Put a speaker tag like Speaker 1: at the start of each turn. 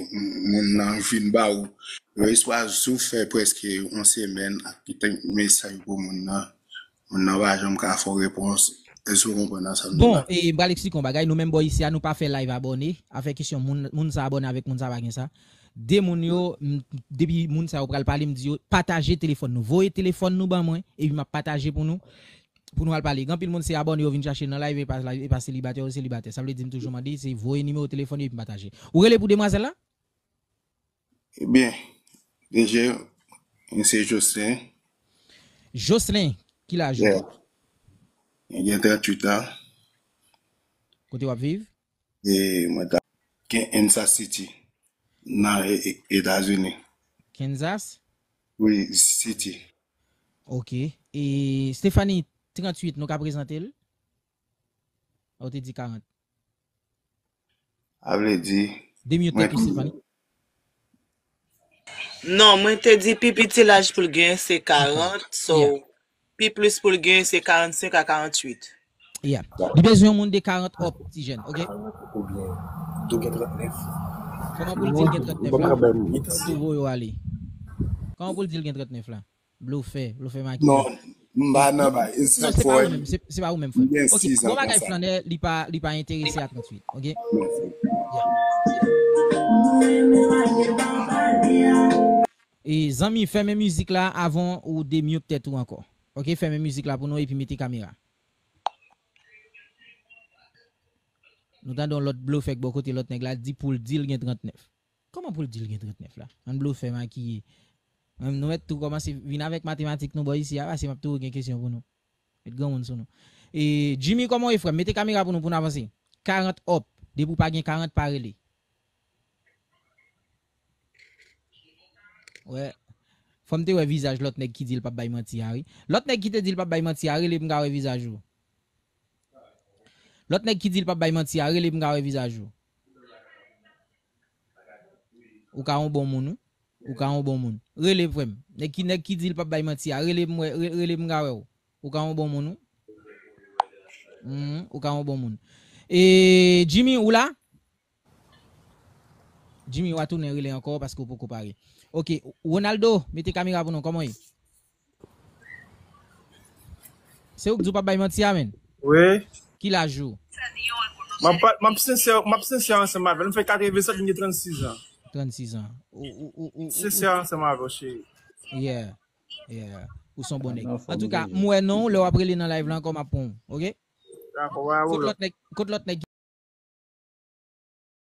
Speaker 1: moun nan vin ba ou. Yo eswa sou fè preske on semen ak ki ten mesaj pou moun nan. Moun nan wajan mka fò repons. Esou kompon nan sa mdou
Speaker 2: Bon, e mbral eksplikon bagay, nou menm bo isi a nou pa fe live abone, a fe kisyon moun, moun sa abone avek moun sa bagen sa. De moun yo, debi moun sa yo pral pale, m di yo, pataje telefon nou, voye telefon nou ban mwen, e vi ma pataje pou nou, pou nou al pale. Gampil moun se abone yo vin chache nan live, e pa, live, e selibate ou selibate. Sa vle di m toujou mandi, se voye nime ou telefon yo, e pi pataje. Ou rele pou demwazel la?
Speaker 1: Eh Ebyen, deje, yon se Jocelyn.
Speaker 2: Jocelyn, ki la jou?
Speaker 1: Yeah. Yon gen 38 an.
Speaker 2: Kote wap viv?
Speaker 1: E, mwen ta, Kansas City, nan Etats-Unis.
Speaker 2: Kansas?
Speaker 1: Oui, City.
Speaker 2: Ok, e Stéphanie, 38, nou ka prezante l? Ou te di 40?
Speaker 1: A vle di...
Speaker 2: Demi
Speaker 1: ou
Speaker 2: te ki Stéphanie?
Speaker 3: Non, mwen te di pi piti laj pou l gen se 40, so
Speaker 2: yeah.
Speaker 3: pi plus pou l gen se 45 a 48.
Speaker 2: Ya, di bezwen moun de 40 op ti jen, ok?
Speaker 4: 40 ou bien, do gen 39.
Speaker 2: Koman pou l dil gen 39
Speaker 4: bon,
Speaker 2: la? Koman pou l dil gen 39 la? Blou fe, blou fe maki.
Speaker 1: Non, mba nan ba,
Speaker 2: se pa ou men fwe. Ok, mwen bagay
Speaker 1: flan
Speaker 2: de li pa interese a 38, ok? Merci. Yeah. E zami, men müzik la avon ou de mute tèt ou ankon. Ok, fè men müzik la pou nou epi meti kamera. Nou tan don lot blou fèk bo kote lot neg la di pou l dil gen 39. Koman pou l dil gen 39 la? An blou fè maki. Mèm nou met tou koman se vin avèk matematik nou bo isi ya, se map tou gen kesyon pou nou. Met gan moun sou nou. E Jimmy, koman e frem? Meti kamera pou nou pou nou avansi. 40 op, de pou pa gen 40 parele. Ouais. Fòm te wè vizaj lot neg ki di l pap bay manti yari. Lot neg ki te di l pap bay manti yari, li mga wè vizaj ou. Lot neg ki di l pap bay manti yari, li mga wè vizaj ou. Ou ka an bon moun ou? Ou ka an bon moun. Rele pwem. Neg ki, neg ki di l pap bay manti yari, rele mga wè ou. Ou ka an bon moun ou? Mm, ou ka an bon moun. E Jimmy ou la? Jimmy ou a tourne rele encore parce que pou kompare. Ok, Ronaldo, mette kamera pou nou, koman yi? Se ou kdou pa bay manti ya men?
Speaker 5: Oui.
Speaker 2: Ki la jou?
Speaker 5: Map sincère ensemble avec. Nous fait 87, j'ai 36 ans.
Speaker 2: 36 an. Ou, ou, ou, ou, ou,
Speaker 5: Sincère ensemble avec, chérie.
Speaker 2: yeah, yeah. Ou son bon neg. En tout ka, mwen non, le wapre li nan live lan kom apon, ok?
Speaker 5: D'accord, ouais, ouais.
Speaker 2: neg